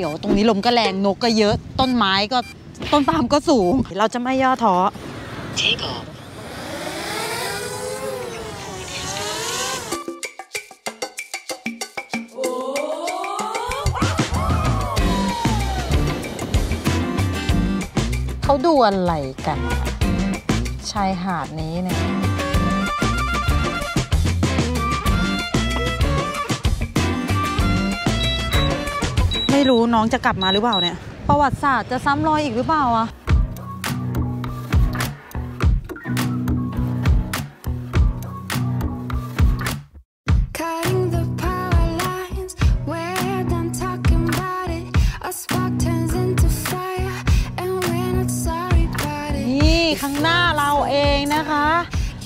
เดี๋ยวตรงนี้ลมก็แรงนกก็เยอะต้นไม้ก็ต้นปาล์มก็สูง เราจะไม่ย่อท้อ Take off. เขาดูอะไรกันอะชายหาดนี้เนี่ย ไม่รู้น้องจะกลับมาหรือเปล่าเนี่ย ประวัติศาสตร์จะซ้ำรอยอีกหรือเปล่าอะ Cutting the power lines, we're done talking about it. A spark turns into fire, and we're not sorry about it. นี่ข้างหน้าเราเองนะคะ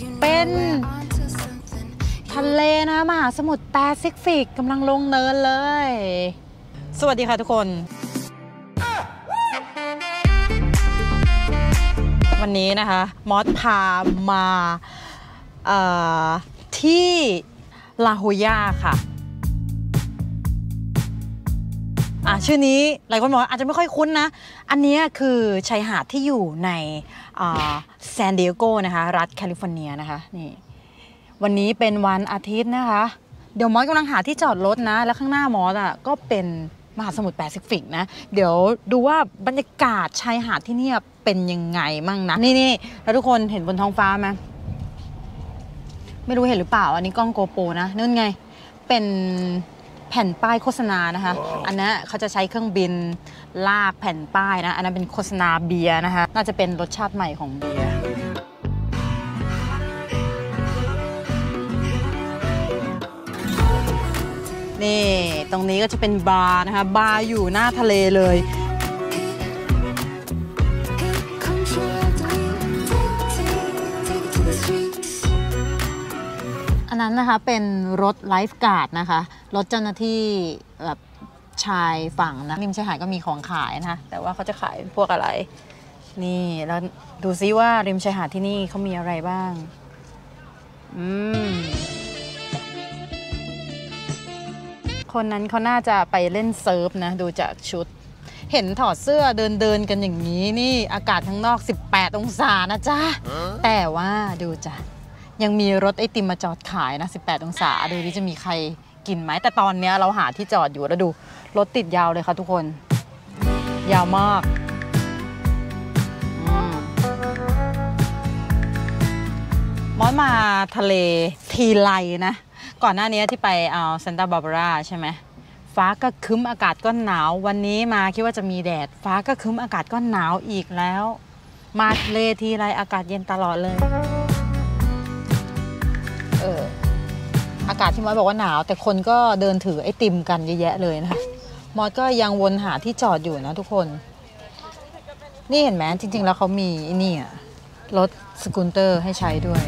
You know เป็น we're onto something. ทะเลนะมหาสมุทรแปซิฟิกกำลังลงเนินเลย สวัสดีค่ะทุกคน วันนี้นะคะ มอสพามาที่ลาโฮยาค่ะอะชื่อนี้หลายคนบอกอาจจะไม่ค่อยคุ้นนะ อันนี้คือชายหาดที่อยู่ในซานดิเอโกนะคะ รัฐแคลิฟอร์เนียนะคะนี่วันนี้เป็นวันอาทิตย์นะคะ เดี๋ยวมอสกำลังหาที่จอดรถนะ แล้วข้างหน้ามอสอะก็เป็น มหาสมุทรแปซิฟิกนะ เดี๋ยวดูว่าบรรยากาศชายหาดที่เนี่ยเป็นยังไงมั่งนะ นี่นี่แล้วทุกคนเห็นบนท้องฟ้าไหมไม่รู้เห็นหรือเปล่า อันนี้กล้อง GoPro นะนั่นไง เป็นแผ่นป้ายโฆษณานะคะ อันนั้นเขาจะใช้เครื่องบินลากแผ่นป้ายนะ อันนั้นเป็นโฆษณาเบียร์นะคะ น่าจะเป็นรสชาติใหม่ของเบียร์ นี่ ตรงนี้ก็จะเป็นบาร์นะคะ บาร์อยู่หน้าทะเลเลย อันนั้นนะคะเป็นรถ lifeguard นะคะ รถเจ้าหน้าที่แบบชายฝั่งนะริมชายหาดก็มีของขายนะคะ แต่ว่าเขาจะขายพวกอะไร นี่แล้วดูซิว่าริมชายหาดที่นี่เขามีอะไรบ้าง อืม คนนั้นเขาน่าจะไปเล่นเซิร์ฟนะดูจากชุด เห็นถอดเสื้อเดินเดินๆกันอย่างนี้นี่อากาศข้างนอก 18 องศานะจ๊ะ แต่ว่าดูจ้ะยังมีรถไอติมมาจอดขายนะ 18 องศา ดูดิจะมีใครกินไหมแต่ตอนเนี้ยเราหาที่จอดอยู่แล้วดู รถติดยาวเลยค่ะทุกคน ยาวมากอืมมอสมาทะเลทีไรนะ ก่อนหน้านี้ที่ไปเอาซันตาบาบาร่าใช่ไหมฟ้าก็คึ้มอากาศก็หนาว วันนี้มาคิดว่าจะมีแดด ฟ้าก็คึ้มอากาศก็หนาวอีกแล้ว มาทะเลทีไรอากาศเย็นตลอดเลยเอออากาศที่มอสบอกว่าหนาว แต่คนก็เดินถือไอติมกันเยอะแยะเลยนะคะมอสก็ยังวนหาที่จอดอยู่นะทุกคน นี่เห็นไหมจริง ๆ แล้วเขามีนี่อะรถสกูตเตอร์ให้ใช้ด้วย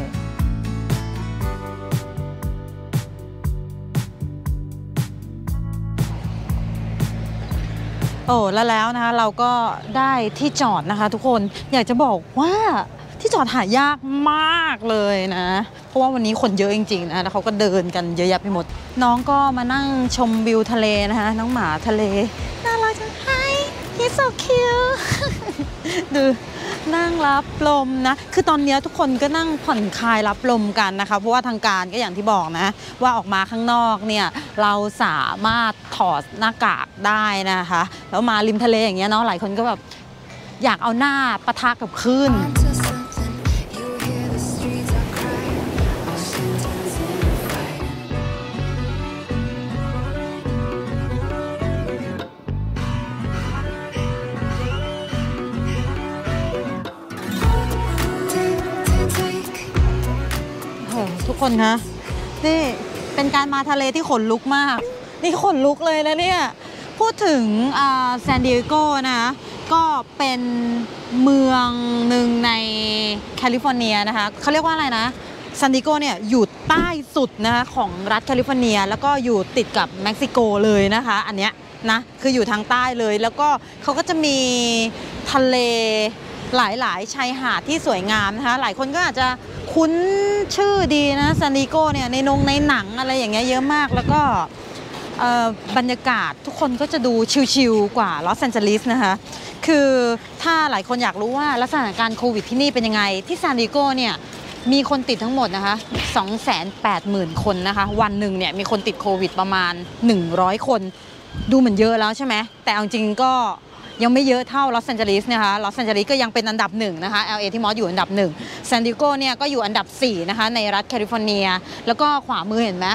โอ้แล้วแล้วนะคะเราก็ได้ที่จอดนะคะ ทุกคนอยากจะบอกว่าที่จอดหายากมากเลยนะ เพราะว่าวันนี้คนเยอะจริงๆนะแล้วเขาก็เดินกันเยอะแยะไปหมด น้องก็มานั่งชมวิวทะเลนะคะน้องหมาทะเลน่ารักจังไฮ he's so cute ดู นั่งรับลมนะ คือตอนนี้ทุกคนก็นั่งผ่อนคลายรับลมกันนะคะ เพราะว่าทางการก็อย่างที่บอกนะ ว่าออกมาข้างนอกเนี่ยเราสามารถถอดหน้ากากได้นะคะ แล้วมาริมทะเลอย่างเงี้ยเนาะหลายคนก็แบบอยากเอาหน้าปะทะกับคลื่น คนคะนี่เป็นการมาทะเลที่ขนลุกมาก นี่ขนลุกเลยนะเนี่ย พูดถึงซานดิเอโกนะก็เป็นเมืองหนึ่งในแคลิฟอร์เนียนะคะเขาเรียกว่าอะไรนะซานดิเอโกเนี่ยอยู่ใต้สุดนะคะของรัฐแคลิฟอร์เนีย แล้วก็อยู่ติดกับเม็กซิโกเลยนะคะ อันเนี้ยนะคืออยู่ทางใต้เลยแล้วก็เขาก็จะมีทะเลหลายๆ ชายหาดที่สวยงามนะคะ หลายคนก็อาจจะ คุ้นชื่อดีนะซานดิโกเนี่ยในนงในหนังอะไรอย่างเงี้ยเยอะมากแล้วก็บรรยากาศทุกคนก็จะดู chill ๆกว่าลอสแอนเจลิสนะคะ คือถ้าหลายคนอยากรู้ว่าลักษณะการโควิดที่นี่เป็นยังไง ที่ซานดิโกเนี่ยมีคนติดทั้งหมดนะคะ 280,000 คนนะคะ วันหนึ่งเนี่ยมีคนติดโควิดประมาณ 100 คน ดูเหมือนเยอะแล้วใช่ไหม แต่เอาจริงก็ ยังไม่เยอะเท่าลอสแอนเจลิสนะคะลอสแอนเจลิสก็ยังเป็นอันดับหนึ่งนะคะ LA ที่มอสอยู่อันดับหนึ่งซานดิโกเนี่ยก็อยู่อันดับ4นะคะในรัฐแคลิฟอร์เนีย แล้วก็ขวามือเห็นไหม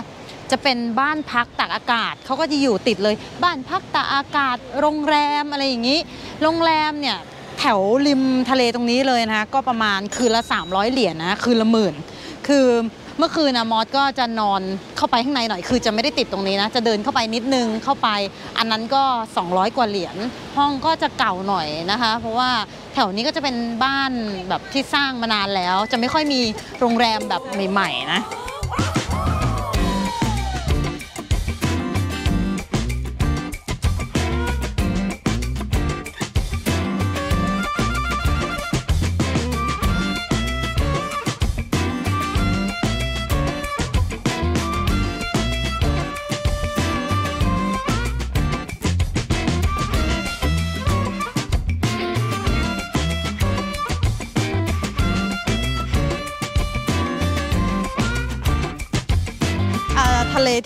จะเป็นบ้านพักตากอากาศเขาก็จะอยู่ติดเลย บ้านพักตากอากาศโรงแรมอะไรอย่างนี้ โรงแรมเนี่ยแถวริมทะเลตรงนี้เลยนะคะก็ประมาณคืนละ 300 เหรียญนะคืนละหมื่น คือ เมื่อคืนนะมอสก็จะนอนเข้าไปข้างในหน่อย คือจะไม่ได้ติดตรงนี้นะ จะเดินเข้าไปนิดนึงเข้าไป อันนั้นก็ 200 กว่าเหรียญห้องก็จะเก่าหน่อยนะคะ เพราะว่าแถวนี้ก็จะเป็นบ้านแบบที่สร้างมานานแล้ว จะไม่ค่อยมีโรงแรมแบบใหม่ๆนะ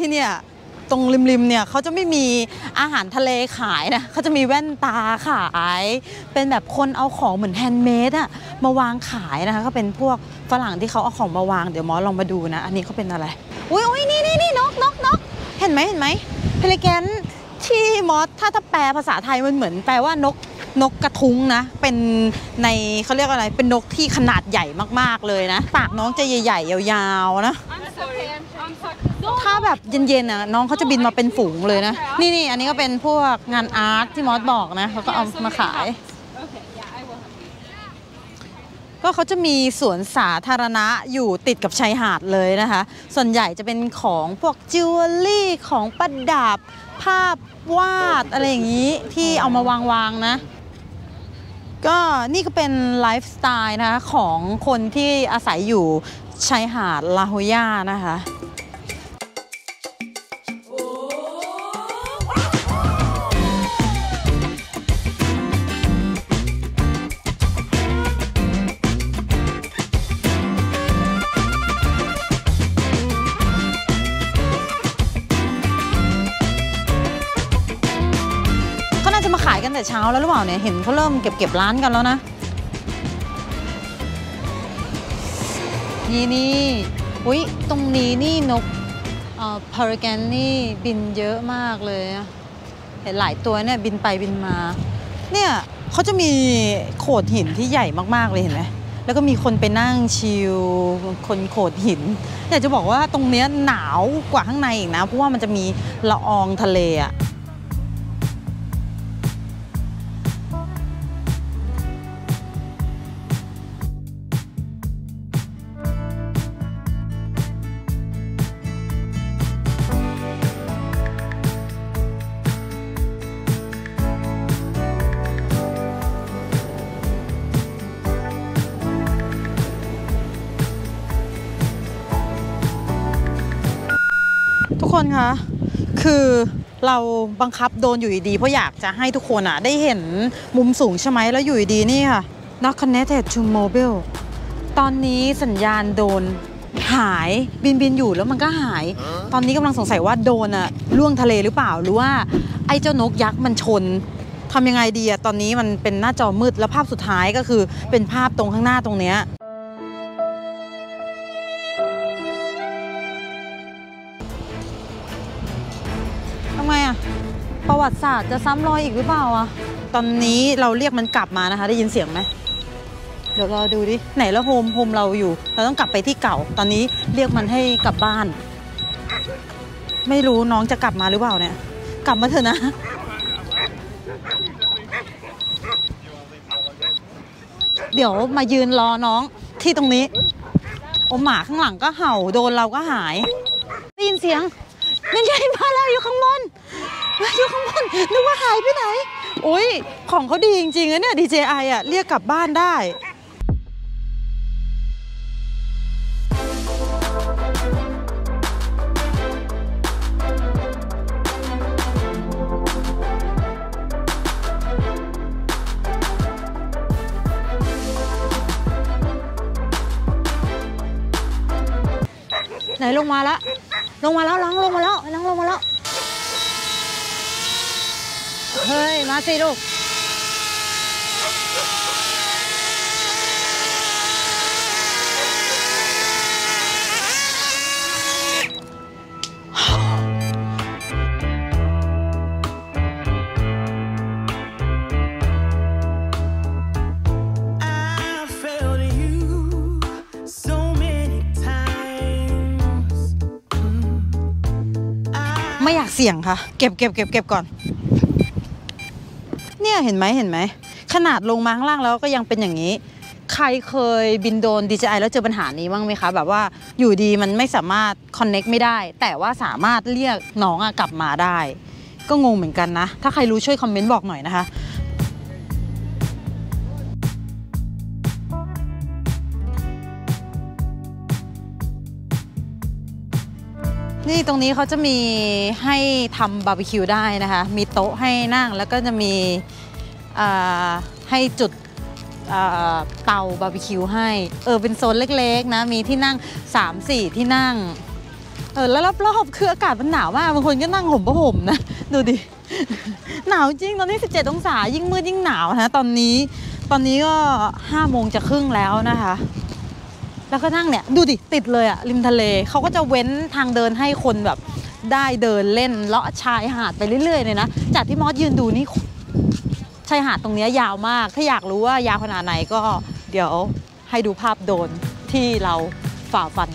ที่เนี่ยตรงริมๆเนี่ยเขาจะไม่มีอาหารทะเลขายนะเขาจะมีแว่นตาขาย เป็นแบบคนเอาของเหมือน handmade อะมาวางขายนะคะก็เป็นพวกฝรั่งที่เขาเอาของมาวางเดี๋ยวมอสลองมาดูนะ อันนี้เขาเป็นอะไรอุ้ยอุ้ยนี่นี่นี่นกนกนกเห็นไหมเห็นไหม pelican ที่มอสถ้าถ้าแปลภาษาไทยมันเหมือนแปลว่านกนกกระทุงนะ เป็นในเขาเรียกอะไรเป็นนกที่ขนาดใหญ่มากๆเลยนะ ปากน้องจะใหญ่ๆยาวๆนะ ถ้าแบบเย็นๆน่ะน้องเขาจะบินมาเป็นฝูงเลยนะ นี่นี่อันนี้ก็เป็นพวกงาน art ที่มอสบอกนะเขาก็เอามาขาย ก็เขาจะมีสวนสาธารณะอยู่ติดกับชายหาดเลยนะคะ ส่วนใหญ่จะเป็นของพวกจิวเวลรี่ของประดับภาพวาดอะไรอย่างนี้ที่เอามาวางๆนะก็นี่ก็เป็นไลฟ์สไตล์นะคะของคนที่อาศัยอยู่ชายหาดลาโฮย่านะคะ จะมาขายกันแต่เช้าแล้วหรือเปล่าเนี่ย เห็นเขาเริ่มเก็บเก็บร้านกันแล้วนะ นี่นี่อุ้ยตรงนี้นี่นกเอ่อพาราแกนนี่บินเยอะมากเลย เห็นหลายตัวเนี่ยบินไปบินมา เนี่ยเขาจะมีโขดหินที่ใหญ่มากๆเลยเห็นไหมแล้วก็มีคนไปนั่งชิลคนโขดหิน อยากจะบอกว่าตรงเนี้ยหนาวกว่าข้างในอีกนะ เพราะว่ามันจะมีละอองทะเลอะ คนคะ คือเราบังคับโดนอยู่ดีๆเพราะอยากจะให้ทุกคนอะ ได้เห็นมุมสูงใช่ไหมแล้วอยู่ดีๆนี่ค่ะ not connected to mobile ตอนนี้สัญญาณโดนหายบินบินอยู่แล้วมันก็หาย ตอนนี้กำลังสงสัยว่าโดนอะล่วงทะเลหรือเปล่าหรือว่า ไอ้เจ้านกยักษ์มันชนทำยังไงดีอะตอนนี้มันเป็นหน้าจอมืดแล้วภาพสุดท้ายก็คือเป็นภาพตรงข้างหน้าตรงเนี้ย วัติศาสตร์จะซ้ำรอยอีกหรือเปล่าอะตอนนี้เราเรียกมันกลับมานะคะ ได้ยินเสียงไหมเดี๋ยวรอดูดิ ไหนแล้วโฮมโฮมเราอยู่ เราต้องกลับไปที่เก่า ตอนนี้เรียกมันให้กลับบ้าน ไม่รู้น้องจะกลับมาหรือเปล่าเนี่ย กลับมาเถอะนะ เดี๋ยวมายืนรอน้องที่ตรงนี้ โอหมาข้างหลังก็เห่าโดนเราก็หาย ได้ยินเสียงนั่นไงมาแล้วอยู่ข้างบน อยู่ข้างบนนึกว่าหายไปไหน อุ้ยของเขาดีจริงๆนะเนี่ย DJI อะ เรียกกลับบ้านได้ไหนลงมาละ ลงมาแล้วล้งลงมาแล้วล้งลงมาแล้ว เฮ้ย มาสิลูก I failed you so many times. Mm. I ไม่อยากเสี่ยงค่ะ เก็บเก็บเก็บเก็บก่อน เนี่ยเห็นไหมเห็นไหม ขนาดลงมาข้างล่างแล้วก็ยังเป็นอย่างนี้ ใครเคยบินโดน DJI แล้วเจอปัญหานี้บ้างไหมคะ แบบว่าอยู่ดีมันไม่สามารถคอนเน็กไม่ได้ แต่ว่าสามารถเรียกน้องอกลับมาได้ ก็งงเหมือนกันนะ ถ้าใครรู้ช่วยคอมเมนต์บอกหน่อยนะคะ นี่ตรงนี้เขาจะมีให้ทำบาร์บีคิวได้นะคะ มีโต๊ะให้นั่งแล้วก็จะมีให้จุดเตาบาร์บีคิวให้ เออเป็นโซนเล็กๆนะ มีที่นั่ง 3-4 ที่นั่ง เออแล้วรอบๆคืออากาศมันหนาวมากบางคนก็นั่งห่มผ้าห่มนะ ดูดิ หนาวจริง ตอนนี้ 17 องศายิ่งมืดยิ่งหนาวนะ ตอนนี้ ตอนนี้ก็ 5 โมงจะครึ่งแล้วนะคะ แล้วก็นั่งเนี่ยดูดิติดเลยอะริมทะเลเขาก็จะเว้นทางเดินให้คนแบบได้เดินเล่นเลาะชายหาดไปเรื่อยๆเลยนะจากที่มอสยืนดูนี่ชายหาดตรงเนี้ยยาวมาก ถ้าอยากรู้ว่ายาวขนาดไหนก็เดี๋ยวให้ดูภาพโดนที่เราฝ่าฟัน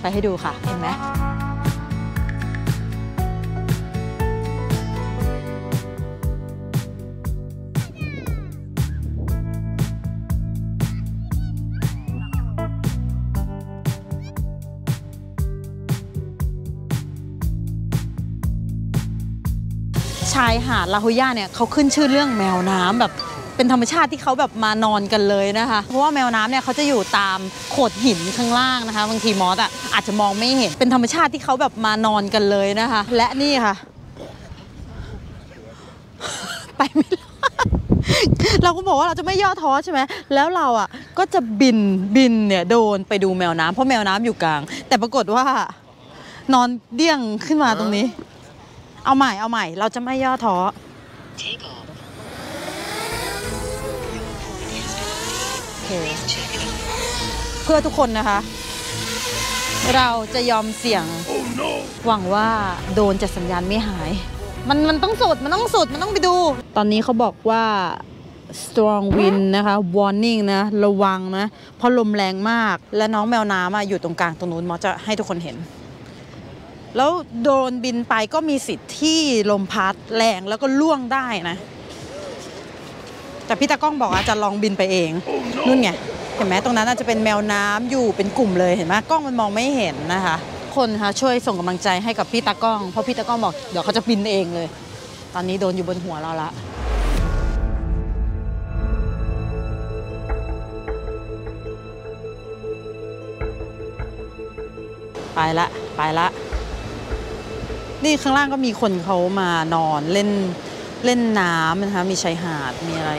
ไปให้ดูค่ะ เห็นไหมายหาดลาฮุย่าเนี่ยเขาขึ้นชื่อเรื่องแมวน้ำแบบเป็นธรรมชาติที่เขาแบบมานอนกันเลยนะคะ เพราะว่าแมวน้ำเนี่ยเขาจะอยู่ตามโขดหินข้างล่างนะคะ บางทีมอสอะอาจจะมองไม่เห็นเป็นธรรมชาติที่เขาแบบมานอนกันเลยนะคะ และนี่ค่ะ ไปไม่รอดเราก็บอกว่าเราจะไม่ย่อท้อใช่ไหม แล้วเราอะก็จะบินบินเนี่ยโดนไปดูแมวน้ำเพราะแมวน้ำอยู่กลาง แต่ปรากฏว่านอนเดี้ยงขึ้นมาตรงนี้ เอาใหม่เอาใหม่ เราจะไม่ย่อท้อโอเคเพื่อทุกคนนะคะ เราจะยอมเสี่ยงหวังว่าโดนจะสัญญาณไม่หาย มันมันต้องสุดมันต้องสุดมันต้องไปดู ตอนนี้เขาบอกว่า strong wind นะคะ warning นะ ระวังนะ เพราะลมแรงมาก และน้องแมวน้ำอะอยู่ตรงกลางตรงนู้นมอสจะให้ทุกคนเห็น แล้วโดรนบินไปก็มีสิทธิ์ที่ลมพัดแรงแล้วก็ล่วงได้นะ แต่พี่ตากล้องบอกว่าจะลองบินไปเองนู่นไงเห็นไหมตรงนั้นอาจจะเป็นแมวน้ำอยู่เป็นกลุ่มเลยเห็นไหมกล้องมันมองไม่เห็นนะคะ คนคะช่วยส่งกำลังใจให้กับพี่ตากล้องเพราะพี่ตากล้องบอกเดี๋ยวเขาจะบินเองเลย ตอนนี้โดนอยู่บนหัวเราละไปละ ไปละ นี่ข้างล่างก็มีคนเขามานอนเล่นเล่นน้ำนะคะมีชายหาดมีอะไร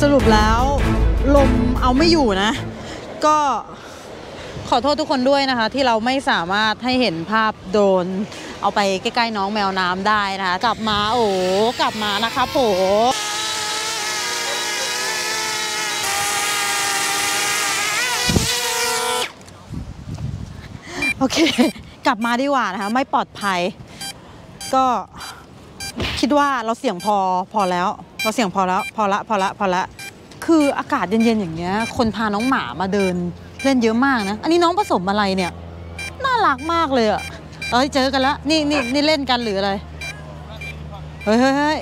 สรุปแล้วลมเอาไม่อยู่นะ ก็ ขอโทษทุกคนด้วยนะคะ ที่เราไม่สามารถให้เห็นภาพโดน เอาไปใกล้ๆน้องแมวน้ำได้นะคะ กลับมาโอ้กลับมานะคะโผโอเค กลับมาดีกว่านะคะ ไม่ปลอดภัย ก็คิดว่าเราเสี่ยงพอพอแล้ว เราเสี่ยงพอแล้ว พอละพอละพอละ คืออากาศเย็นๆอย่างเงี้ย คนพาน้องหมามาเดิน เล่นเยอะมากนะ อันนี้น้องผสมอะไรเนี่ย น่ารักมากเลยอะเอ้ยเจอกันแล้วนี่นี่นี่เล่นกันหรืออะไรเฮ้ยเฮ้ยเฮ้ย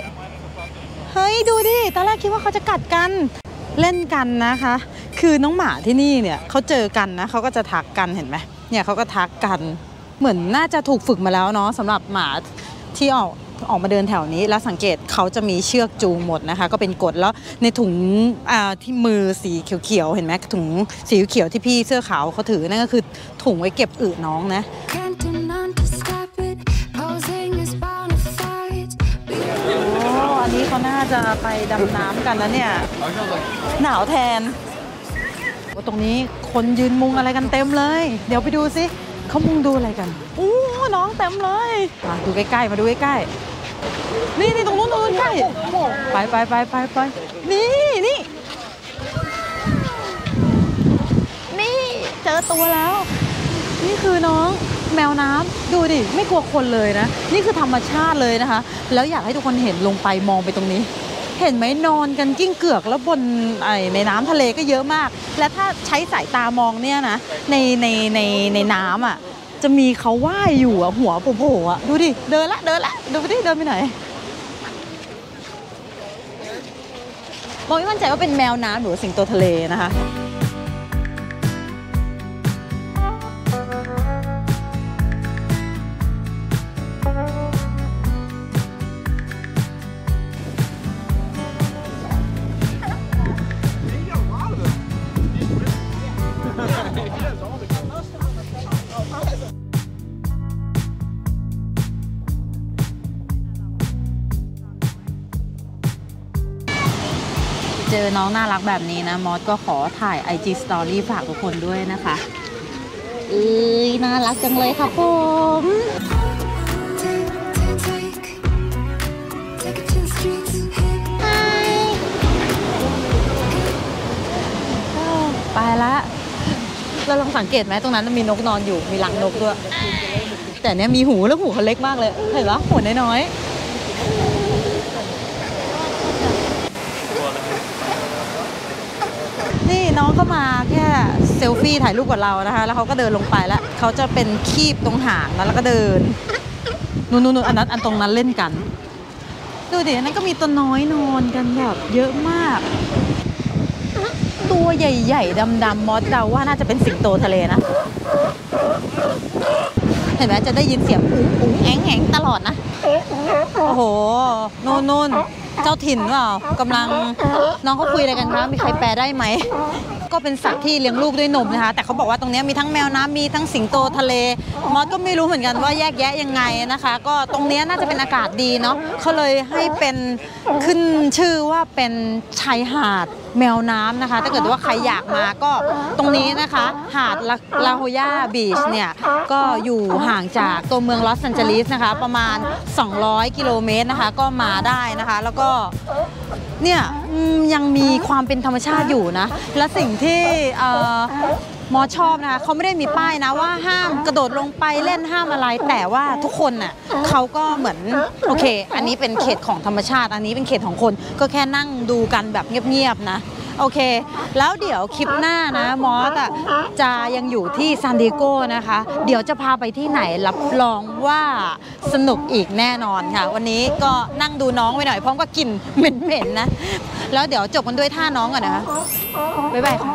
เฮ้ยดูดิ ตอนแรกคิดว่าเขาจะกัดกันเล่นกันนะคะ คือน้องหมาที่นี่เนี่ยเขาเจอกันนะเขาก็จะทักกันเห็นไหมเนี่ยเขาก็ทักกัน เหมือนน่าจะถูกฝึกมาแล้วเนาะสำหรับหมาที่ออก ออกมาเดินแถวนี้ แล้วสังเกตเขาจะมีเชือกจูงหมดนะคะ ก็เป็นกฎแล้วในถุงที่มือสีเขียวๆเห็นไหมถุงสีเขียวที่พี่เสื้อขาวเขาถือนั่นก็คือถุงไว้เก็บอึน้องนะ Can't do none to stop it. Posing is bona fides. อ๋ออันนี้เขาน่าจะไปดำน้ำกันแล้วเนี่ยหนาวแทนโอ้ตรงนี้คนยืนมุงอะไรกันเต็มเลย เดี๋ยวไปดูสิ เขามุงดูอะไรกันอู้น้องเต็มเลยมาดูใกล้ๆมาดูใกล้ๆนี่นี่ตรงนู้นตรงนู้นใกล้ไปไปไปไปไปนี่นี่นี่เจอตัวแล้ว นี่คือน้องแมวน้ำดูดิไม่กลัวคนเลยนะ นี่คือธรรมชาติเลยนะคะ แล้วอยากให้ทุกคนเห็นลงไปมองไปตรงนี้ เห็นไหมนอนกันกิ้งเกือกแล้วบนไอในน้ำทะเลก็เยอะมาก และถ้าใช้สายตามองเนี่ยนะในในในในน้ำอะจะมีเขาว่ายอยู่อะหัวโผล่อะดูดิเดินละเดินละดูไปดิเดินไปไหนมองไม่มั่นใจว่าเป็นแมวน้ำหรือสิงโตทะเลนะคะ องน่ารักแบบนี้นะ มอสก็ขอถ่าย IG Story ฝากทุกคนด้วยนะคะเอ้ยน่ารักจังเลยค่ะผมไปละเราลองสังเกตไหมตรงนั้นมีนกนอนอยู่มีรังนกด้วย แต่เนี้ยมีหูแล้วหูเขาเล็กมากเลย เห็นปะหูน้อยๆ น้องเข้ามาแค่เซลฟี่ถ่ายรูปกับเรานะคะ แล้วเขาก็เดินลงไปแล้วเขาจะเป็นคีบตรงหางแล้วก็เดินนู่นๆๆอันนั้นอันตรงนั้นเล่นกัน ดูดิอันนั้นก็มีตัวน้อยนอนกันแบบเยอะมาก ตัวใหญ่ ๆดำๆมอสเดาว่าน่าจะเป็นสิงโตทะเลนะ เห็นไหมจะได้ยินเสียงอุ้งอุ้งแองแองตลอดนะ โอ้โหโน่นนู่น เจ้าถิ่นเปล่ากำลังน้องเขาคุยอะไรกันคะมีใครแปลได้ไหม ก็เป็นสัตว์ที่เลี้ยงลูกด้วยนมนะคะ แต่เขาบอกว่าตรงนี้มีทั้งแมวน้ำมีทั้งสิงโตทะเล มอสก็ไม่รู้เหมือนกันว่าแยกแยะยังไงนะคะ ก็ตรงนี้น่าจะเป็นอากาศดีเนาะเขาเลยให้เป็นขึ้นชื่อว่าเป็นชายหาดแมวน้ำนะคะ ถ้าเกิดว่าใครอยากมาก็ตรงนี้นะคะ หาดลาลาโฮยาบีชเนี่ย ก็อยู่ห่างจากตัวเมืองลอสแอนเจลิสนะคะ ประมาณ 200 กิโลเมตรนะคะ ก็มาได้นะคะ แล้วก็ เนี่ยยังมีความเป็นธรรมชาติอยู่นะ และสิ่งที่หมอชอบนะคะเขาไม่ได้มีป้ายนะว่าห้ามกระโดดลงไปเล่นห้ามอะไร แต่ว่าทุกคนน่ะเขาก็เหมือนโอเค อันนี้เป็นเขตของธรรมชาติ อันนี้เป็นเขตของคน ก็แค่นั่งดูกันแบบเงียบๆนะ โอเค แล้วเดี๋ยวคลิปหน้านะมอสอะจะยังอยู่ที่ซานดิโกนะคะ เดี๋ยวจะพาไปที่ไหนรับรองว่าสนุกอีกแน่นอนค่ะ วันนี้ก็นั่งดูน้องไว้หน่อยพร้อมกับกลิ่นเหม็นๆนะ แล้วเดี๋ยวจบกันด้วยท่าน้องก่อนนะบ๊ายบายค่ะ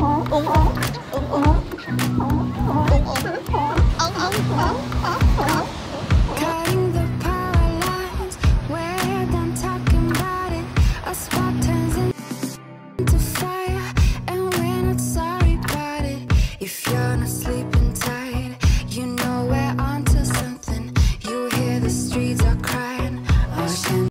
อุ้งอุ้งอุ้งอุ้งอุ้งอุ้ง